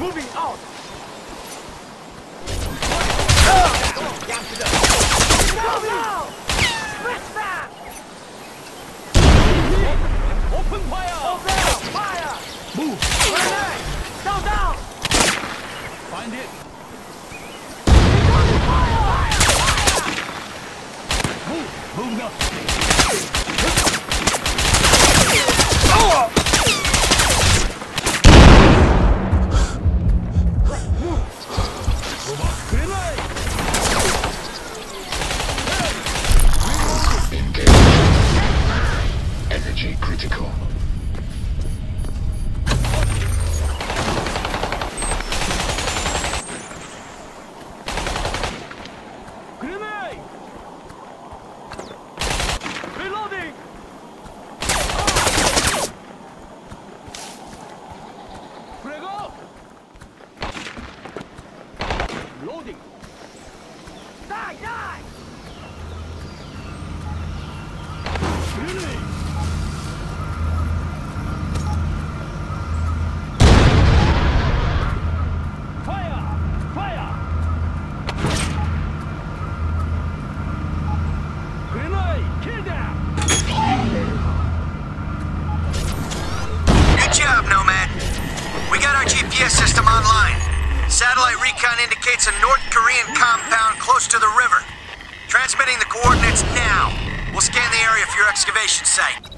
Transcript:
Go! Moving out! Go! Open fire! Go down! Fire! Move! Grenade! Down, down! Find it! Incoming fire! Move! Moving up! Satellite recon indicates a North Korean compound close to the river. Transmitting the coordinates now. We'll scan the area for your excavation site.